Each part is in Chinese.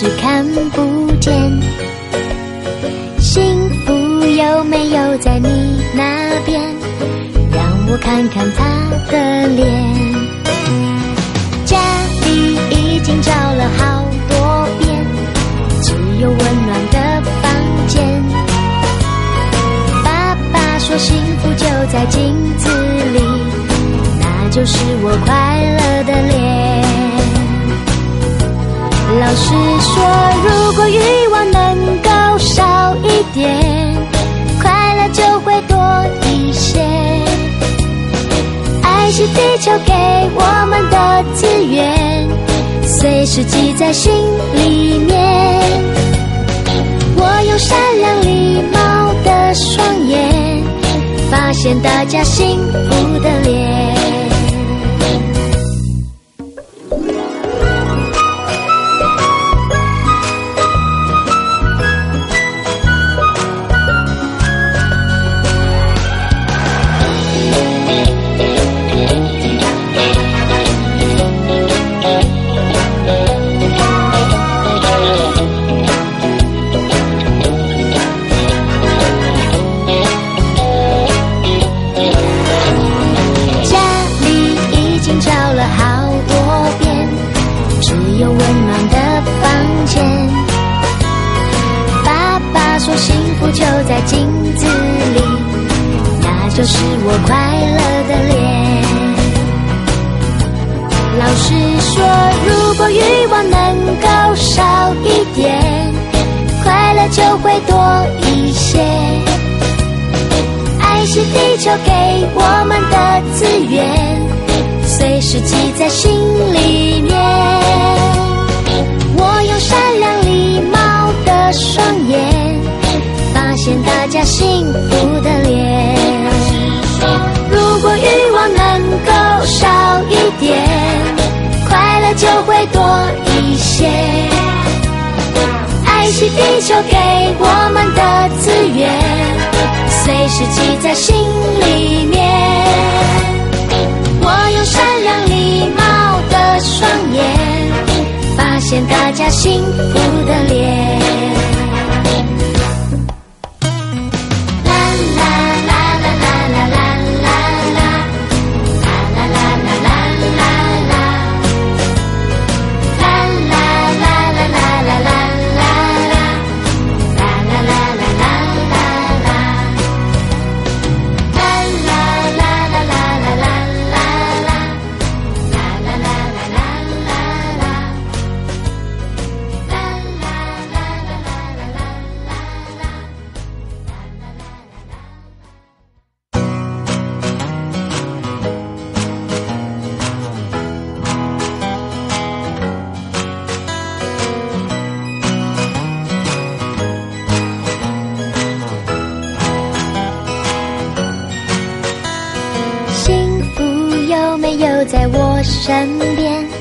么一直看不见？幸福有没有在你那边？让我看看他的脸。家里已经找了好多遍，只有温暖的房间。爸爸说幸福就在镜子里，那就是我快乐的脸。老师说，如果欲望能够少一点，快乐就会多一些。爱是地球给我们的资源，随时记在心里面。我用善良礼貌的双眼，发现大家幸福的脸。给我们的资源，随时记在心里面。我用善良礼貌的双眼，发现大家幸福的脸。如果欲望能够少一点，快乐就会多一些。爱惜地球给我们的资源，随时记在心里面。我用善良礼貌的双眼，发现大家幸福的脸。在我身边？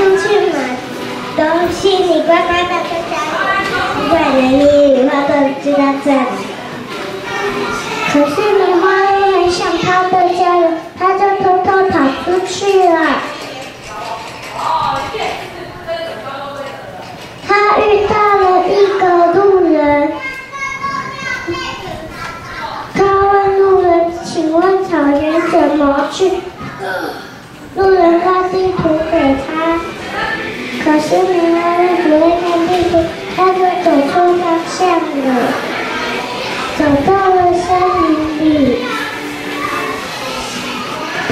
出去买东西，你乖乖的在家里，不管人你以后都知道这里。可是梅花鹿很想他的家人，他就偷偷跑出去了。他遇到了一个路人，他问路人：“请问草原怎么去？”路人把地图给他，可是梅花鹿不会看地图，他就走错方向了。走到了森林里，他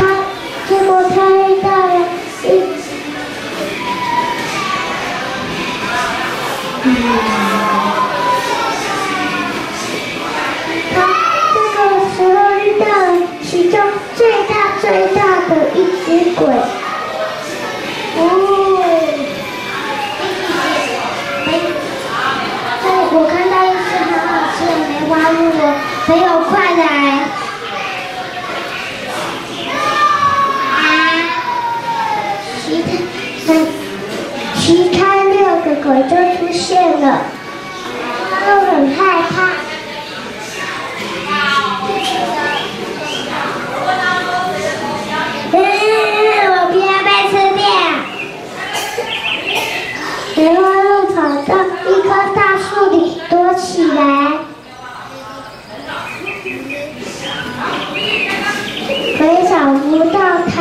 结果他遇到了一，他这个时候遇到了其中最大最大朋友快来！啊，其他，其他六个鬼都出现了，都很害怕。嗯，我不要被吃掉。梅花鹿跑到一棵大树里躲起来，可以找不到它。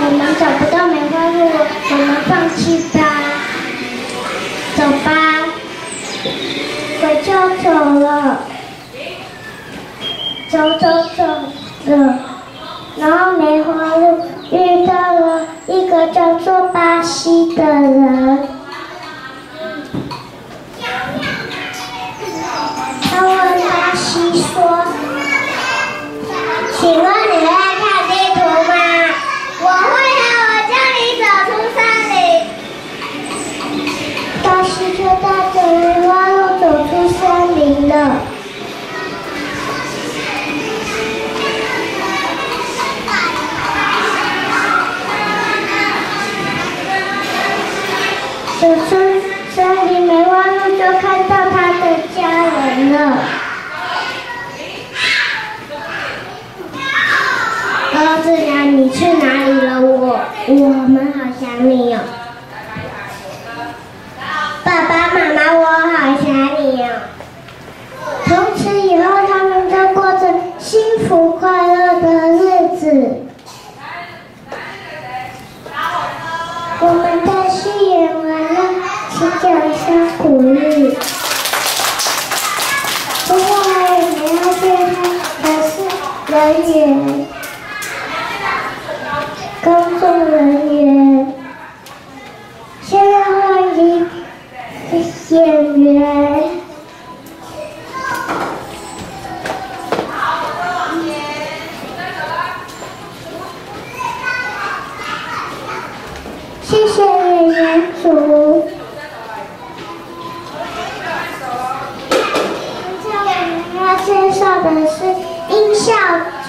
我们找不到梅花鹿，我们放弃吧。走吧，鬼就走了。走走走走，然后梅花鹿遇到了一个叫做巴西的人。说：“请问你会看地图吗？”我会啊，我叫你走出森林。巴西就带着梅花鹿走出森林了。员，工作人员。现在欢迎演员。谢谢演员组。现在我们要介绍的是音效组。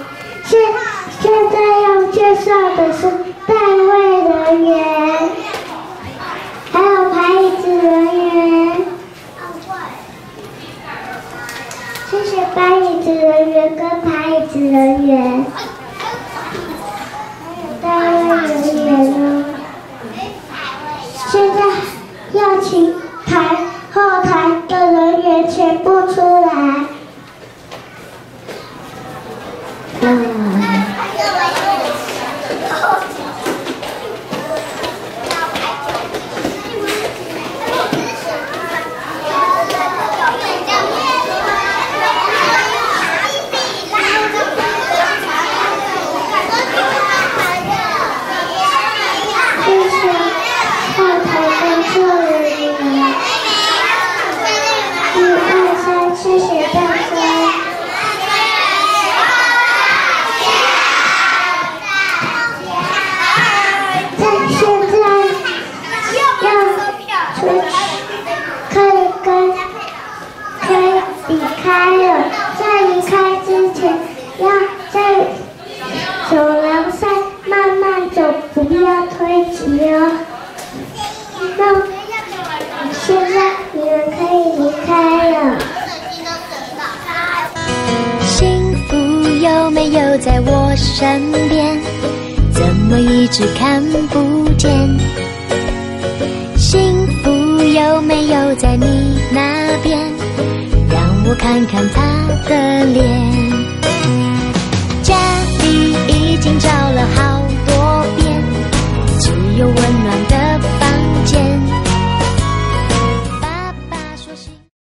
人员，还有单位。人员呢？现在要请台后台的人员全部我身边，怎么一直看不见？幸福有没有在你那边？让我看看他的脸。家里已经找了好多遍，只有温暖。